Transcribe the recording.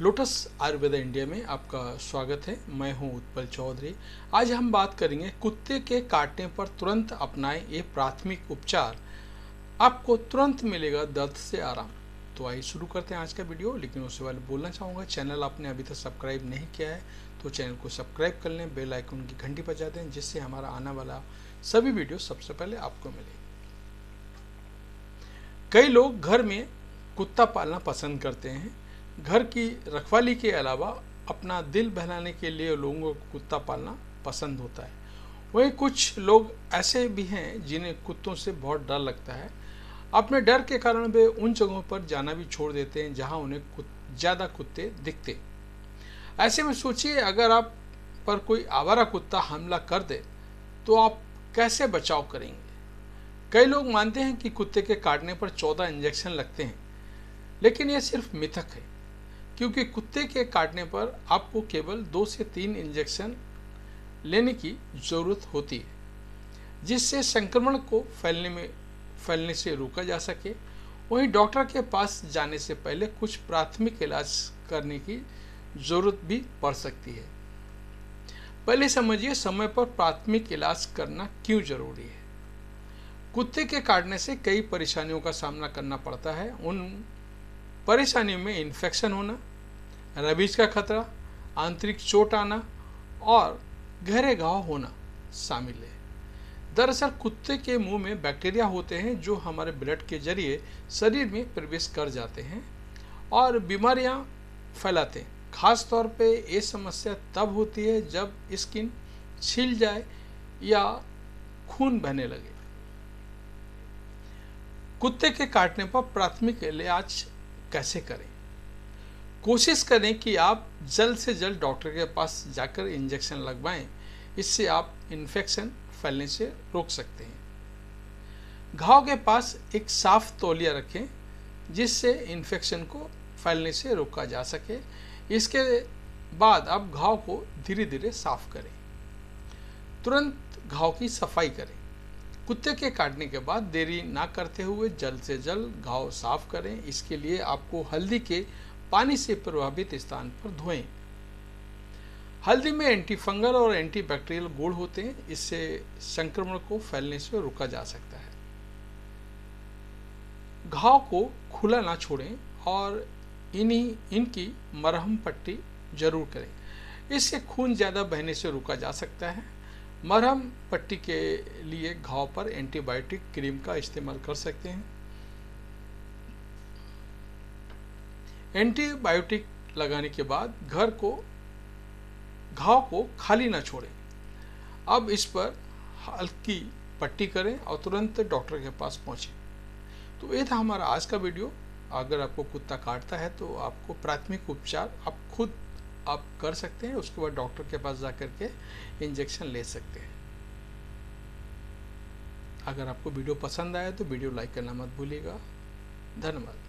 Lotus Ayurveda India में आपका स्वागत है। मैं हूँ उत्पल चौधरी। आज हम बात करेंगे, कुत्ते के काटने पर तुरंत अपनाएँ ये प्राथमिक उपचार। आपको तुरंत मिलेगा दर्द से आराम। तो आइए शुरू करते हैं आज का वीडियो, लेकिन उससे पहले बोलना चाहूँगा, चैनल आपने अभी तक सब्सक्राइब नहीं किया है तो चैनल को सब्सक्राइब कर लें, बेल की घंटी बजा दें, जिससे हमारा आने वाला सभी वीडियो सबसे पहले आपको मिले। कई लोग घर में कुत्ता पालना पसंद करते हैं घर की रखवाली के अलावा अपना दिल बहलाने के लिए लोगों को कुत्ता पालना पसंद होता है। वहीं कुछ लोग ऐसे भी हैं जिन्हें कुत्तों से बहुत डर लगता है। अपने डर के कारण वे उन जगहों पर जाना भी छोड़ देते हैं जहाँ उन्हें कुत, ज़्यादा कुत्ते दिखते। ऐसे में सोचिए अगर आप पर कोई आवारा कुत्ता हमला कर दे तो आप कैसे बचाव करेंगे? कई लोग मानते हैं कि कुत्ते के काटने पर चौदह इंजेक्शन लगते हैं लेकिन यह सिर्फ़ मिथक है। क्योंकि कुत्ते के काटने पर आपको केवल दो से तीन इंजेक्शन लेने की ज़रूरत होती है, जिससे संक्रमण को फैलने में, फैलने से रोका जा सके। वहीं डॉक्टर के पास जाने से पहले कुछ प्राथमिक इलाज करने की ज़रूरत भी पड़ सकती है। पहले समझिए, समय पर प्राथमिक इलाज करना क्यों ज़रूरी है? कुत्ते के काटने से कई परेशानियों का सामना करना पड़ता है। उन परेशानियों में इन्फेक्शन होना रबीज का खतरा, आंतरिक चोट आना और गहरे घाव होना शामिल है। दरअसल कुत्ते के मुँह में बैक्टीरिया होते हैं जो हमारे ब्लड के ज़रिए शरीर में प्रवेश कर जाते हैं और बीमारियाँ फैलाते हैं। खास तौर पे ये समस्या तब होती है जब स्किन छिल जाए या खून बहने लगे। कुत्ते के काटने पर प्राथमिक इलाज कैसे करें? कोशिश करें कि आप जल्द से जल्द डॉक्टर के पास जाकर इंजेक्शन लगवाएँ। इससे आप इन्फेक्शन फैलने से रोक सकते हैं। घाव के पास एक साफ़ तौलिया रखें, जिससे इन्फेक्शन को फैलने से रोका जा सके। इसके बाद आप घाव को धीरे धीरे साफ़ करें। तुरंत घाव की सफ़ाई करें। कुत्ते के काटने के बाद देरी ना करते हुए जल्द से जल्द घाव साफ़ करें। इसके लिए आपको हल्दी के पानी से प्रभावित स्थान पर धोएँ। हल्दी में एंटी फंगल और एंटी बैक्टीरियल गुण होते हैं। इससे संक्रमण को फैलने से रोका जा सकता है। घाव को खुला ना छोड़ें और इन्हीं, इनकी मरहम पट्टी ज़रूर करें। इससे खून ज़्यादा बहने से रोका जा सकता है। मरहम पट्टी के लिए घाव पर एंटीबायोटिक क्रीम का इस्तेमाल कर सकते हैं। एंटीबायोटिक लगाने के बाद घर को, घाव को खाली ना छोड़ें। अब इस पर हल्की पट्टी करें और तुरंत डॉक्टर के पास पहुंचें। तो ये था हमारा आज का वीडियो। अगर आपको कुत्ता काटता है तो आपको प्राथमिक उपचार आप खुद आप कर सकते हैं, उसके बाद डॉक्टर के पास जा कर के इंजेक्शन ले सकते हैं। अगर आपको वीडियो पसंद आया तो वीडियो लाइक करना मत भूलिएगा। धन्यवाद।